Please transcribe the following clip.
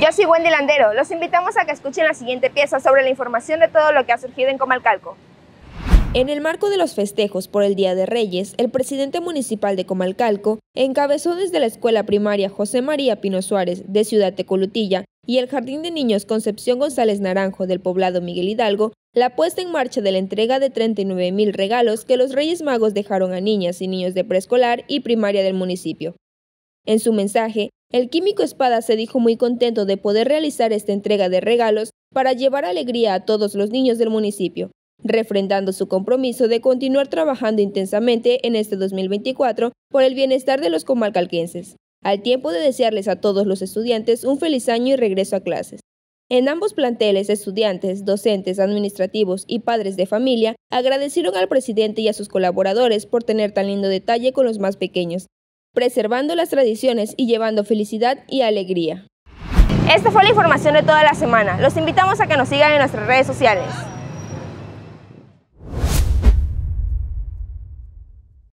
Yo soy Wendy Landero. Los invitamos a que escuchen la siguiente pieza sobre la información de todo lo que ha surgido en Comalcalco. En el marco de los festejos por el Día de Reyes, el presidente municipal de Comalcalco encabezó desde la escuela primaria José María Pino Suárez de Ciudad Tecolutilla y el Jardín de Niños Concepción González Naranjo del poblado Miguel Hidalgo la puesta en marcha de la entrega de 39 mil regalos que los Reyes Magos dejaron a niñas y niños de preescolar y primaria del municipio. En su mensaje, el químico Espada se dijo muy contento de poder realizar esta entrega de regalos para llevar alegría a todos los niños del municipio, refrendando su compromiso de continuar trabajando intensamente en este 2024 por el bienestar de los comalcalquenses, al tiempo de desearles a todos los estudiantes un feliz año y regreso a clases. En ambos planteles, estudiantes, docentes, administrativos y padres de familia agradecieron al presidente y a sus colaboradores por tener tan lindo detalle con los más pequeños, preservando las tradiciones y llevando felicidad y alegría. Esta fue la información de toda la semana. Los invitamos a que nos sigan en nuestras redes sociales.